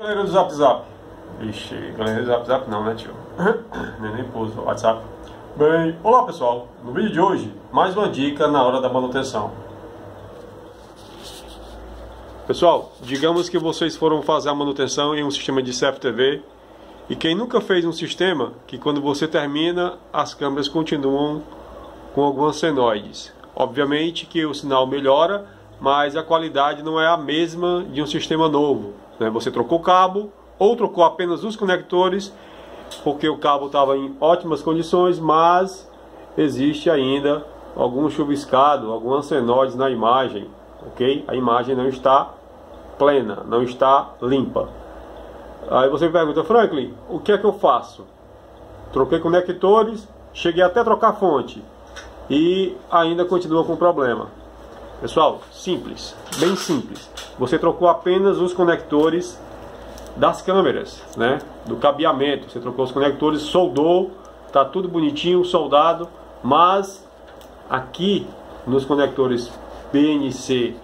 Galera do Zap Zap. Vixe, galera do Zap Zap não, né, tio? Nem pôs o WhatsApp. Bem, olá pessoal. No vídeo de hoje, mais uma dica na hora da manutenção. Pessoal, digamos que vocês foram fazer a manutenção em um sistema de CFTV e quem nunca fez um sistema que quando você termina as câmeras continuam com algumas senoides. Obviamente que o sinal melhora, mas a qualidade não é a mesma de um sistema novo. Né? Você trocou o cabo ou trocou apenas os conectores, porque o cabo estava em ótimas condições, mas existe ainda algum chuviscado, algumas senoides na imagem, ok? A imagem não está plena, não está limpa. Aí você pergunta, Franklin, o que é que eu faço? Troquei conectores, cheguei até a trocar fonte e ainda continua com problema. Pessoal, simples, bem simples. Você trocou apenas os conectores das câmeras, né? Do cabeamento. Você trocou os conectores, soldou, tá tudo bonitinho, soldado, mas aqui nos conectores PNC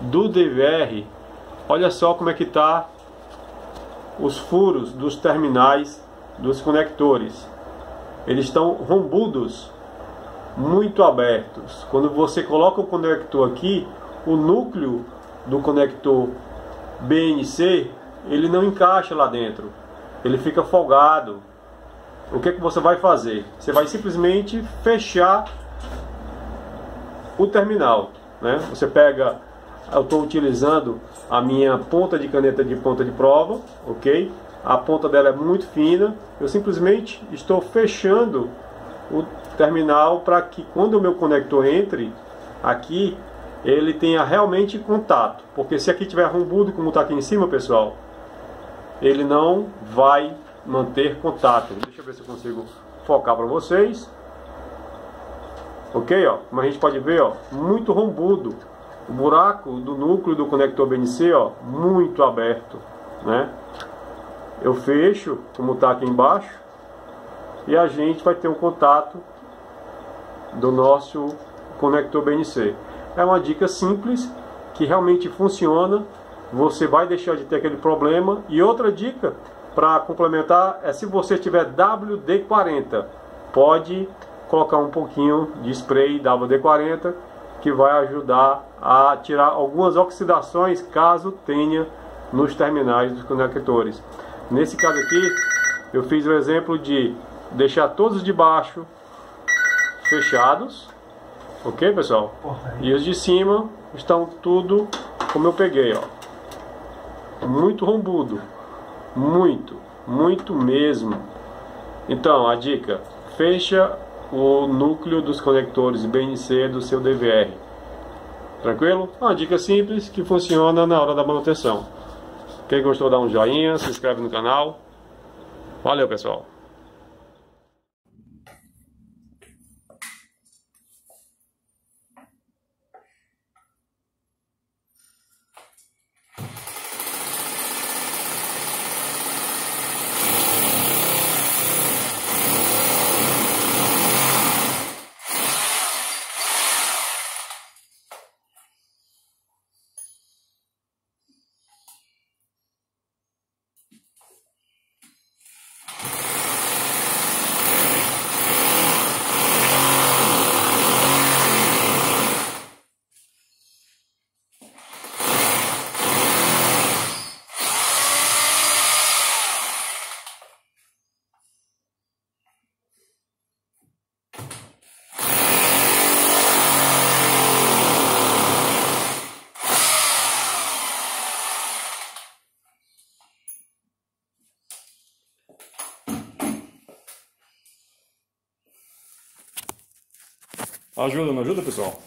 do DVR, olha só como é que tá os furos dos terminais dos conectores. Eles estão rombudos muito abertos. Quando você coloca o conector aqui, o núcleo do conector BNC, ele não encaixa lá dentro. Ele fica folgado. O que, é que você vai fazer? Você vai simplesmente fechar o terminal. Né? Você pega, eu estou utilizando a minha ponta de caneta de ponta de prova, ok? A ponta dela é muito fina. Eu simplesmente estou fechando o terminal para que quando o meu conector entre aqui, ele tenha realmente contato. Porque se aqui tiver rombudo, como está aqui em cima, pessoal, ele não vai manter contato. Deixa eu ver se eu consigo focar para vocês. Ok, ó, como a gente pode ver, ó, muito rombudo. O buraco do núcleo do conector BNC, ó, muito aberto, né? Eu fecho, como está aqui embaixo, e a gente vai ter um contato do nosso conector BNC. É uma dica simples que realmente funciona. Você vai deixar de ter aquele problema. E outra dica para complementar é se você tiver WD-40, pode colocar um pouquinho de spray WD-40 que vai ajudar a tirar algumas oxidações caso tenha nos terminais dos conectores. Nesse caso aqui, eu fiz o exemplo de deixar todos de baixo fechados, ok pessoal? E os de cima estão tudo como eu peguei, ó. Muito rombudo, muito, muito mesmo. Então a dica, fecha o núcleo dos conectores BNC do seu DVR. Tranquilo? Uma dica simples que funciona na hora da manutenção. Quem gostou dá um joinha, se inscreve no canal. Valeu pessoal! Ajuda, não ajuda, pessoal?